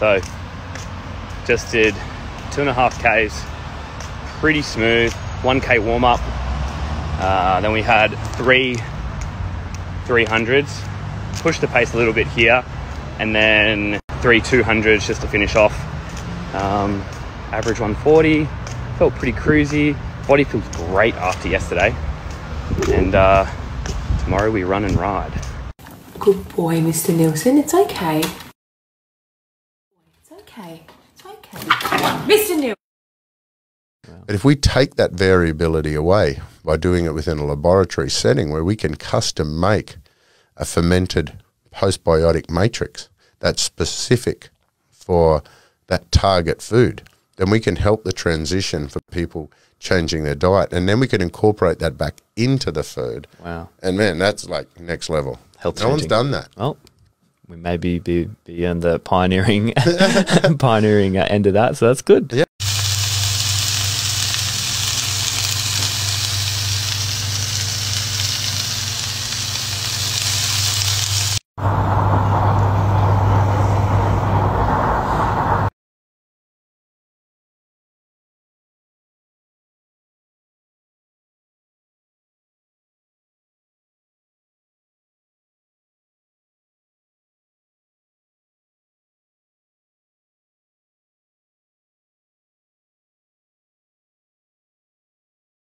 So just did two and a half Ks, pretty smooth, 1K warm up. Uh, then we had three 300s, pushed the pace a little bit here, and then three 200s just to finish off. Um, average 140, felt pretty cruisy. Body feels great after yesterday. And uh, tomorrow we run and ride. Good boy, Mr. Nielsen. It's okay. It's okay. It's okay. Mr. Nielsen. But if we take that variability away by doing it within a laboratory setting where we can custom make a fermented postbiotic matrix that's specific for that target food, then we can help the transition for people changing their diet. And then we can incorporate that back into the food. Wow. And man, that's like next level. Health no one's done that. Well, we may be, be, on the pioneering pioneering end of that, so that's good. Yeah.